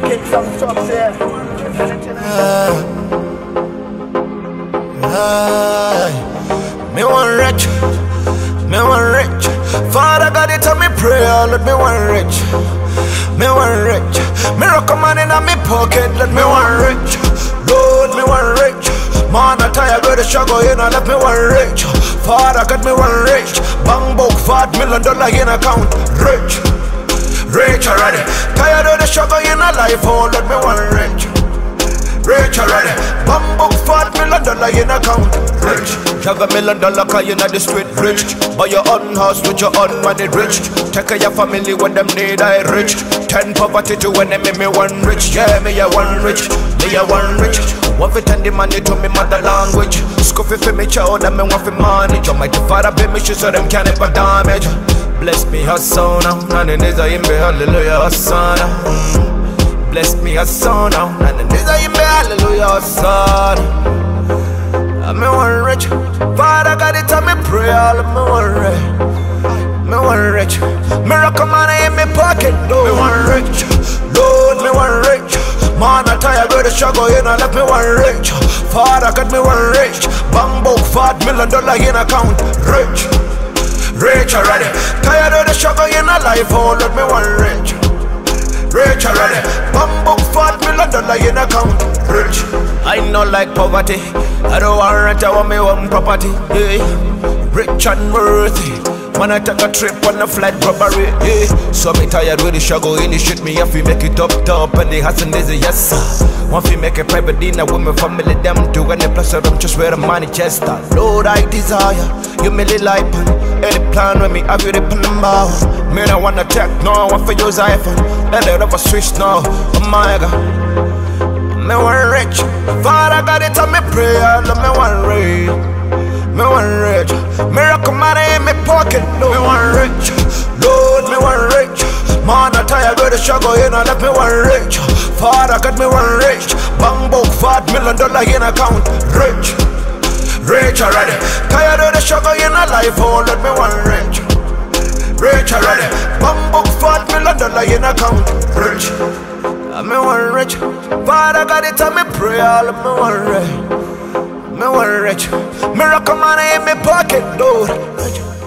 Kick some here. Me want rich, me want rich. Father God, it tell me pray, oh let me want rich. Me want rich. A man in my pocket, let me want rich. Lord, me want rich. Man, I tell go to struggle, you know, let me want rich. Father God, me want rich. Bang book, five million dollar in account, rich. Rich already. Life, oh, let me want rich. Rich already. Bamboo five million dollar in account. Rich. Have a million dollar car in the street. Rich. Buy your own house with your own money. Rich. Take care your family when them need I rich. Ten poverty to when they make me one rich. Yeah, me a one rich. Me a one rich. One fit ten the money to me mother language. Scoffy for me child and me want for manage. Almighty father pay me shit so them can't never damage. Bless me hustle now. And it is a him be hallelujah now. Mm. Bless me a son now And the days I me hallelujah son. I'm me one rich. Father God it tell me pray all of me one rich. Me one rich. Rock man in me pocket though Me one rich. Lord me one rich. Man I you go to struggle you know let me one rich. Father God me one rich. Bamboo five million dollar in account Rich. Rich already. Tired of the struggle in a life oh let me one rich. Rich already. I know like poverty. I don't want rent, I want me one property. Yeah. Rich and worthy. Man, I take a trip on a flight robbery. Yeah. So me tired with the struggle in the shit. Me have to make it up top and the hustle is a yes sir. Want to make a private dinner with my family. Them do and the plus them just where the money are. Lord, I desire. You me light pan. Any plan with me, I rip on the mouth. Me I wanna check, no, I want for use iPhone. Let it up a switch now. Oh my god. Me want rich. Father God, it tell me pray. Love me want rich. Me want rich. Me rock money in me pocket. No, me want rich. Lord, me want rich. Man, I tired with the struggle, you know, let me want rich. Father God, me want rich. Bamboo, five million dollar in account. Rich. Rich already. Tired of the struggle in a life, oh, let me want rich. Rich already. Bamboo, five million dollar in account. Rich. I'm me want rich. Father God, it tell me pray, all of me want rich. Me want rich. Rock money in me pocket, dude.